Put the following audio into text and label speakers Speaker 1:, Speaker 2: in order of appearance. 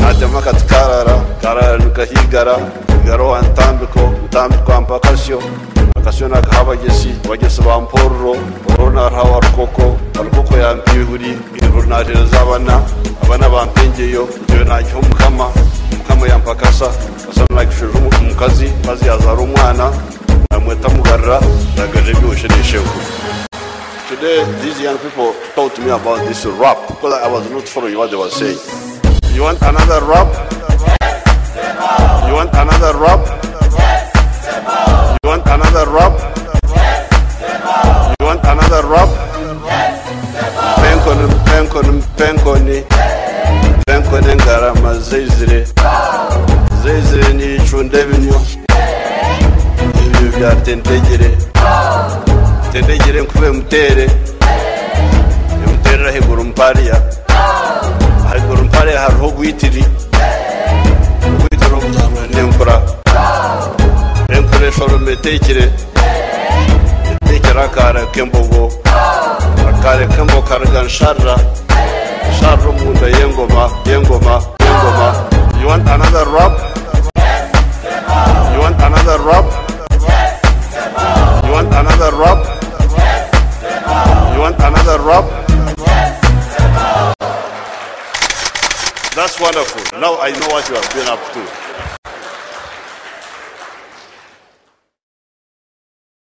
Speaker 1: natema kati karara karara nikahigara igaro wa ntambiko ntambiko ampakasyo akasyo nakahabagesi abagesi ba mpororo oro narahawa rukoko rukoko yampihuri ihuru nahereza abana abana bampengeyo njewe nagiha umukama umukama yampakasa kasa nagishuje umukazi maze yazara umwana namweta mugarra nagaje byoshe nisheho Today, these young people talk to me about this rap because I was not following what they were saying. You want another rap? You want another rap? You want another rap? You want another rap? Penkoni, penkoni, penkoni, penkoni ngarama zezire, zezire ni icunde binyo, ibyo tendegere nkube mutere, mutere ahigura umpariya, ahigura umpariya hariho gwitiri, gwitiri okuzamura n'enkura, enkura eshoro metekere, metekere akara k'embogo, akare k'embogo nsharra, nsharra That's wonderful. Now I know what you have been up to.